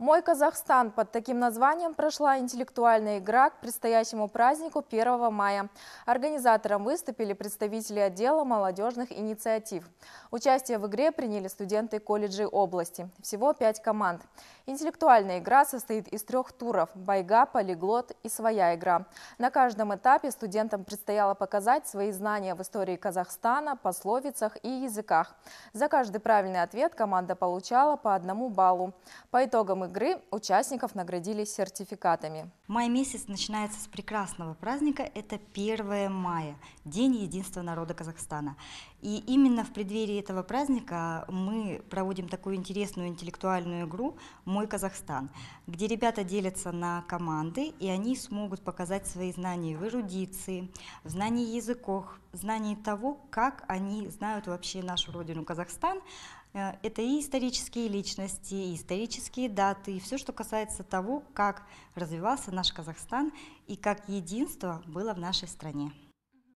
Мой Казахстан под таким названием прошла интеллектуальная игра к предстоящему празднику 1 мая. Организатором выступили представители отдела молодежных инициатив. Участие в игре приняли студенты колледжей области. Всего пять команд. Интеллектуальная игра состоит из трех туров – байга, полиглот и своя игра. На каждом этапе студентам предстояло показать свои знания в истории Казахстана, пословицах и языках. За каждый правильный ответ команда получала по одному баллу. По итогам игры участников наградили сертификатами. Май месяц начинается с прекрасного праздника. Это 1 мая, День единства народа Казахстана. И именно в преддверии этого праздника мы проводим такую интересную интеллектуальную игру «Мой Казахстан», где ребята делятся на команды, и они смогут показать свои знания в эрудиции, в знании языков, знании того, как они знают вообще нашу родину Казахстан, Э, это и исторические личности, и исторические даты, и все, что касается того, как развивался наш Казахстан и как единство было в нашей стране.